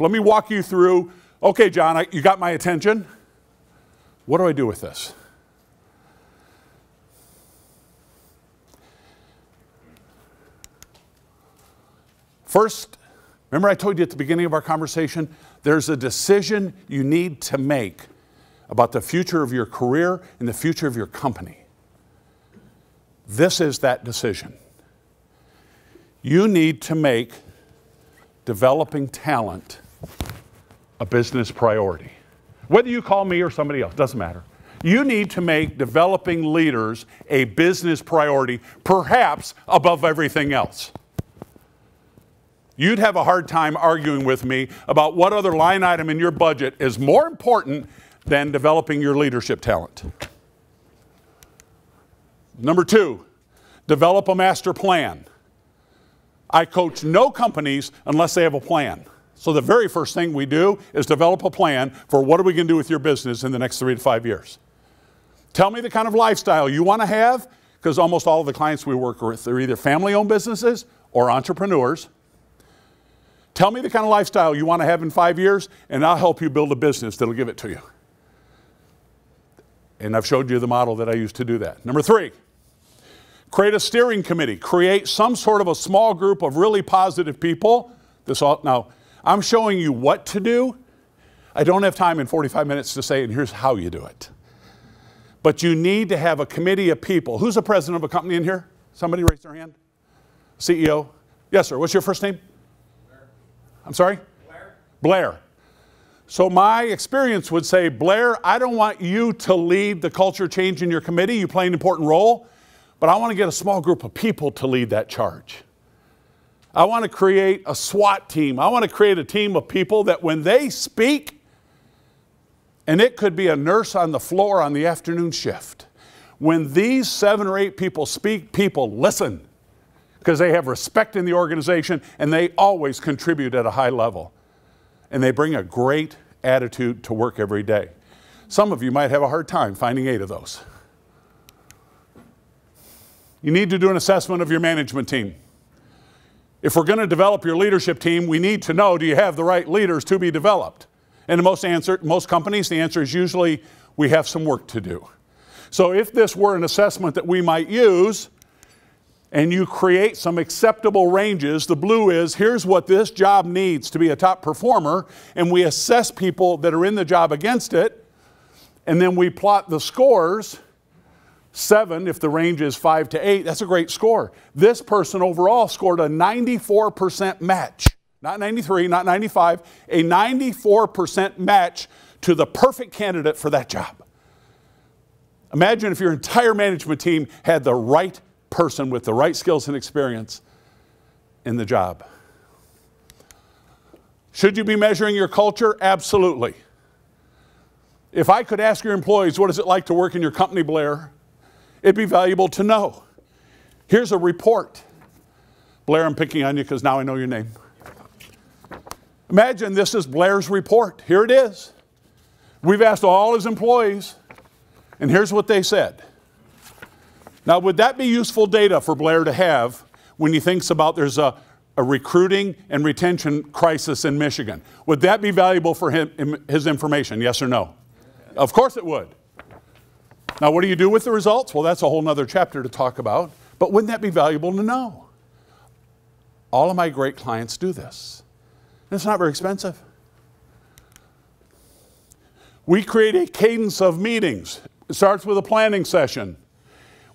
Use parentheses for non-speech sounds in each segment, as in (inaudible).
So let me walk you through. Okay, John, I, you got my attention. What do I do with this? First, remember I told you at the beginning of our conversation, there's a decision you need to make about the future of your career and the future of your company. This is that decision. You need to make developing talent a business priority. Whether you call me or somebody else, doesn't matter. You need to make developing leaders a business priority, perhaps above everything else. You'd have a hard time arguing with me about what other line item in your budget is more important than developing your leadership talent. Number two, develop a master plan. I coach no companies unless they have a plan. So the very first thing we do is develop a plan for what are we going to do with your business in the next three to five years. Tell me the kind of lifestyle you want to have, because almost all of the clients we work with are either family owned businesses or entrepreneurs. Tell me the kind of lifestyle you want to have in five years, and I'll help you build a business that'll give it to you. And I've showed you the model that I use to do that. Number three, create a steering committee. Create some sort of a small group of really positive people. This all, now, I'm showing you what to do. I don't have time in 45 minutes to say, and here's how you do it. But you need to have a committee of people. Who's the president of a company in here? Somebody raise their hand. CEO? Yes, sir. What's your first name? Blair. I'm sorry? Blair. Blair. So my experience would say, Blair, I don't want you to lead the culture change in your committee. You play an important role, but I want to get a small group of people to lead that charge. I want to create a SWAT team. I want to create a team of people that when they speak, and it could be a nurse on the floor on the afternoon shift, when these seven or eight people speak, people listen because they have respect in the organization and they always contribute at a high level. And they bring a great attitude to work every day. Some of you might have a hard time finding eight of those. You need to do an assessment of your management team. If we're going to develop your leadership team, we need to know do you have the right leaders to be developed? And in most, answer, most companies, the answer is usually we have some work to do. So if this were an assessment that we might use, and you create some acceptable ranges, the blue is here's what this job needs to be a top performer, and we assess people that are in the job against it, and then we plot the scores seven, if the range is five to eight, that's a great score. This person overall scored a 94% match. Not 93, not 95, a 94% match to the perfect candidate for that job. Imagine if your entire management team had the right person with the right skills and experience in the job. Should you be measuring your culture? Absolutely. If I could ask your employees, what is it like to work in your company, Blair? It'd be valuable to know. Here's a report. Blair, I'm picking on you because now I know your name. Imagine this is Blair's report. Here it is. We've asked all his employees, and here's what they said. Now, would that be useful data for Blair to have when he thinks about there's a, a recruiting and retention crisis in Michigan? Would that be valuable for him, his information? Yes or no? Of course it would. Now, what do you do with the results? Well, that's a whole other chapter to talk about. But wouldn't that be valuable to know? All of my great clients do this. And it's not very expensive. We create a cadence of meetings. It starts with a planning session.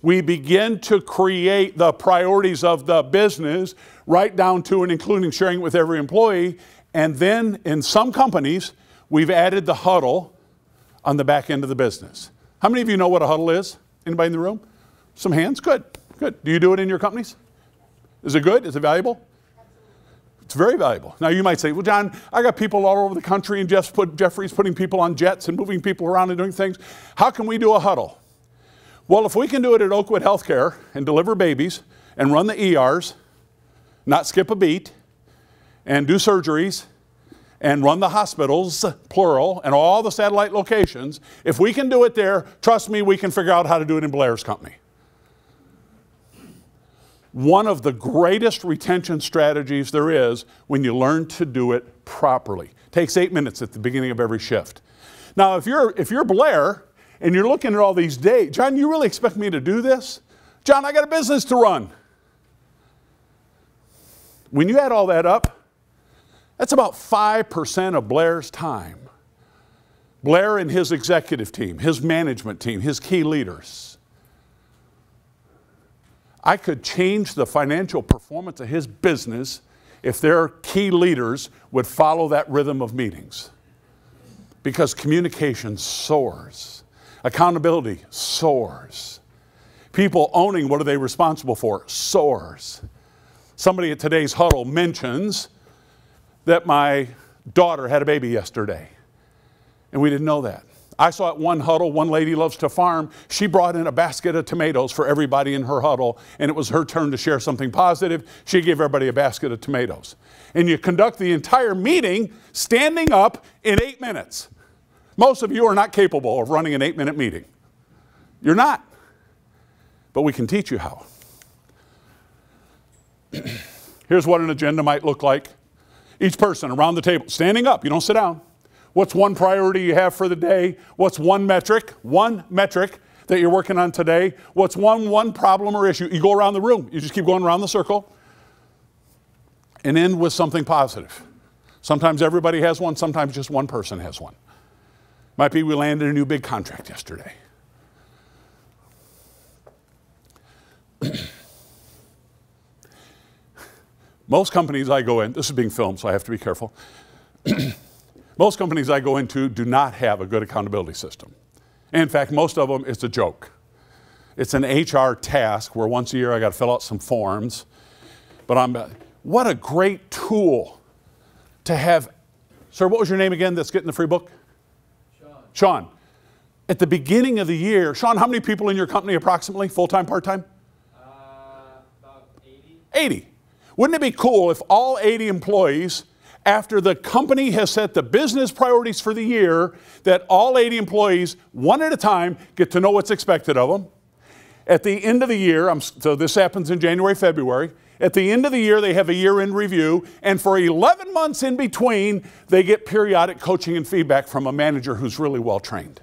We begin to create the priorities of the business, right down to and including sharing it with every employee. And then in some companies, we've added the huddle on the back end of the business. How many of you know what a huddle is? Anybody in the room? Some hands? Good, good. Do you do it in your companies? Is it good? Is it valuable? It's very valuable. Now you might say, well, John, I got people all over the country and Jeff's put, Jeffrey's putting people on jets and moving people around and doing things. How can we do a huddle? Well, if we can do it at Oakwood Healthcare and deliver babies and run the ERs, not skip a beat, and do surgeries and run the hospitals, plural, and all the satellite locations, if we can do it there, trust me, we can figure out how to do it in Blair's company. one of the greatest retention strategies there is when you learn to do it properly. Takes eight minutes at the beginning of every shift. Now, if you're, if you're Blair and you're looking at all these dates, John, you really expect me to do this? John, I got a business to run. When you add all that up, that's about 5% of Blair's time. Blair and his executive team, his management team, his key leaders. I could change the financial performance of his business if their key leaders would follow that rhythm of meetings. Because communication soars, accountability soars. People owning what are they responsible for soars. Somebody at today's huddle mentions that my daughter had a baby yesterday, and we didn't know that. I saw at one huddle, one lady loves to farm. She brought in a basket of tomatoes for everybody in her huddle, and it was her turn to share something positive. She gave everybody a basket of tomatoes. And you conduct the entire meeting standing up in eight minutes. Most of you are not capable of running an eight minute meeting. You're not. But we can teach you how. (clears throat) Here's what an agenda might look like. Each person around the table, standing up, you don't sit down. What's one priority you have for the day? What's one metric? One metric that you're working on today? What's one one problem or issue? You go around the room. You just keep going around the circle and end with something positive. Sometimes everybody has one, sometimes just one person has one. Might be we landed a new big contract yesterday. Most companies I go in, this is being filmed, so I have to be careful. (clears throat) Most companies I go into do not have a good accountability system. In fact, most of them, it's a joke. It's an HR task where once a year I got to fill out some forms. But I'm, what a great tool to have. Sir, what was your name again that's getting the free book? Sean. Sean. At the beginning of the year, Sean, how many people in your company approximately, full time, part time? Uh, about 80. 80. Wouldn't it be cool if all 80 employees after the company has set the business priorities for the year, that all 80 employees, one at a time, get to know what's expected of them. At the end of the year, I'm, so this happens in January, February. At the end of the year, they have a year end review, and for 11 months in between, they get periodic coaching and feedback from a manager who's really well trained.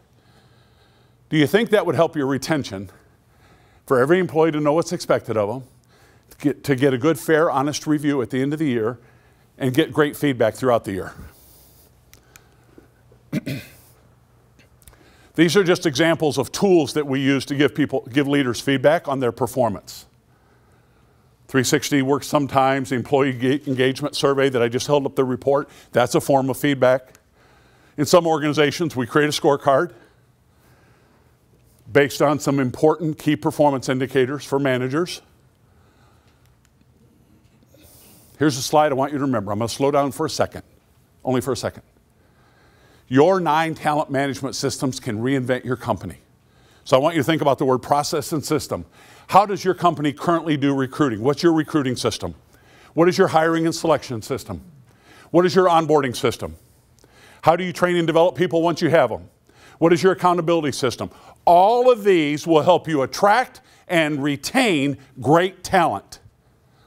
Do you think that would help your retention for every employee to know what's expected of them, get, to get a good, fair, honest review at the end of the year, and get great feedback throughout the year. (clears throat) These are just examples of tools that we use to give people, give leaders feedback on their performance. 360 works sometimes, the employee engagement survey that I just held up the report, that's a form of feedback. In some organizations, we create a scorecard based on some important key performance indicators for managers. Here's a slide I want you to remember. I'm going to slow down for a second, only for a second. Your nine talent management systems can reinvent your company. So I want you to think about the word process and system. How does your company currently do recruiting? What's your recruiting system? What is your hiring and selection system? What is your onboarding system? How do you train and develop people once you have them? What is your accountability system? All of these will help you attract and retain great talent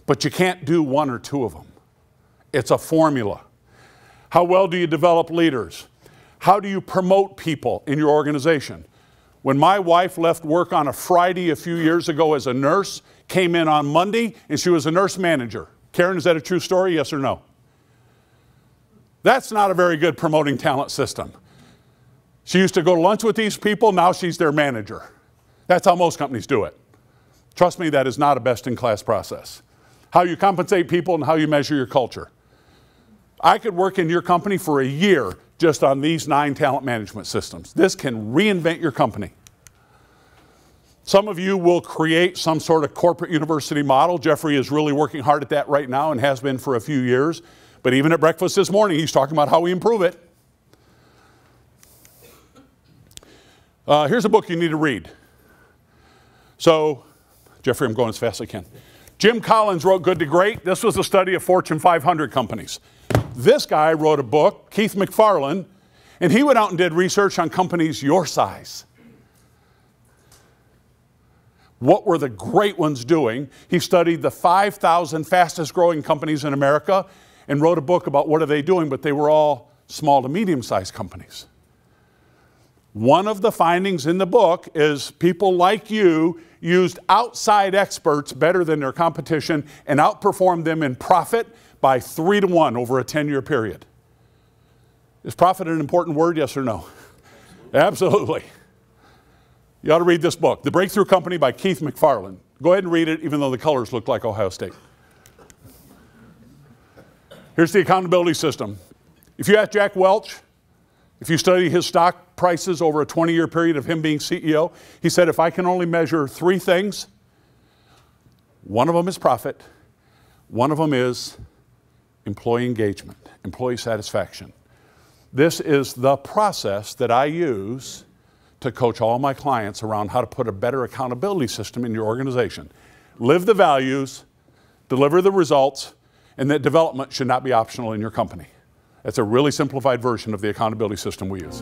but you can't do one or two of them. It's a formula. How well do you develop leaders? How do you promote people in your organization? When my wife left work on a Friday a few years ago as a nurse, came in on Monday, and she was a nurse manager. Karen, is that a true story? Yes or no? That's not a very good promoting talent system. She used to go to lunch with these people, now she's their manager. That's how most companies do it. Trust me, that is not a best in class process how you compensate people, and how you measure your culture. I could work in your company for a year just on these nine talent management systems. This can reinvent your company. Some of you will create some sort of corporate university model. Jeffrey is really working hard at that right now and has been for a few years. But even at breakfast this morning, he's talking about how we improve it. Uh, here's a book you need to read. So, Jeffrey, I'm going as fast as I can. Jim Collins wrote Good to Great. This was a study of Fortune 500 companies. This guy wrote a book, Keith McFarland, and he went out and did research on companies your size. What were the great ones doing? He studied the 5,000 fastest growing companies in America and wrote a book about what are they doing, but they were all small to medium sized companies. One of the findings in the book is people like you used outside experts better than their competition and outperformed them in profit by three to one over a 10 year period. Is profit an important word, yes or no? Absolutely. You ought to read this book, The Breakthrough Company by Keith McFarland. Go ahead and read it, even though the colors look like Ohio State. Here's the accountability system. If you ask Jack Welch, if you study his stock prices over a 20 year period of him being CEO, he said, if I can only measure three things, one of them is profit, one of them is employee engagement, employee satisfaction. This is the process that I use to coach all my clients around how to put a better accountability system in your organization. Live the values, deliver the results, and that development should not be optional in your company. That's a really simplified version of the accountability system we use.